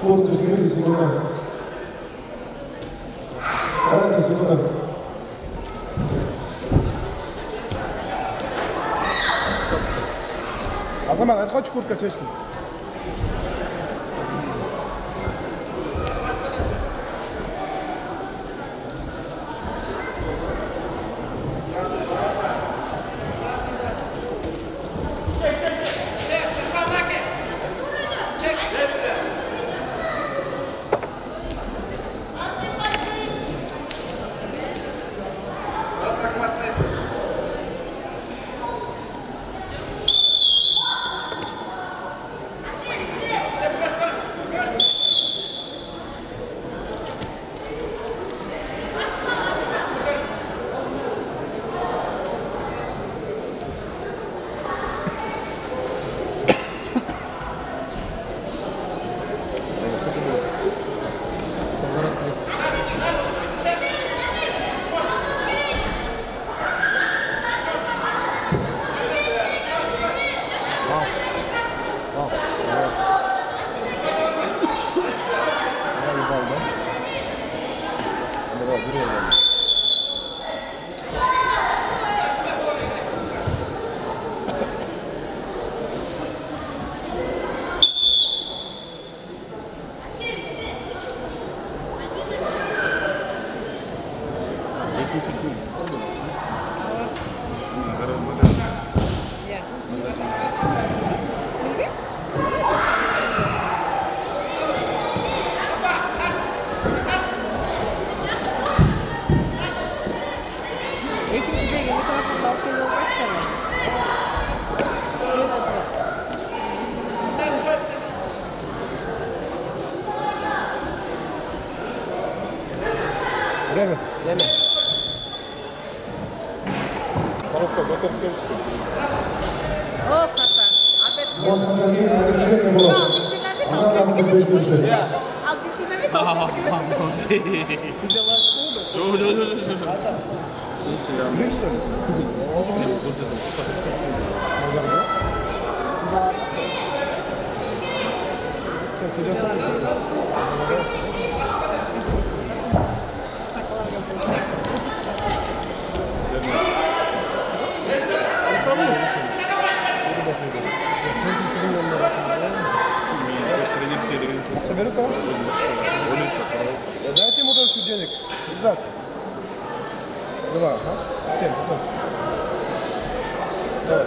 Punto, escribiste segunda. Gracias, segunda. Anlamadım kaç kurt kaçırsın? Deme. Deme. Константин, подождите его. Она нам не выжгушит. Thank you. Дайте ему дольше денег. Ребят. Два, а? Семь, пацан. Давай.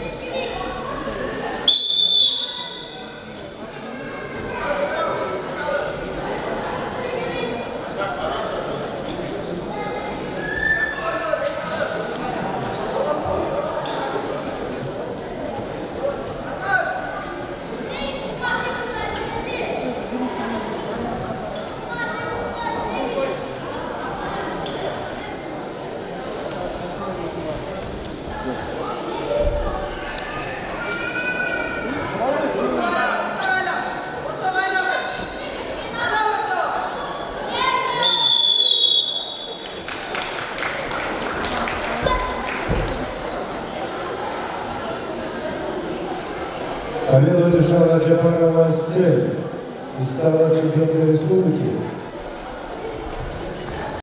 Победу одержала Джапарова Сель и стала чемпионкой республики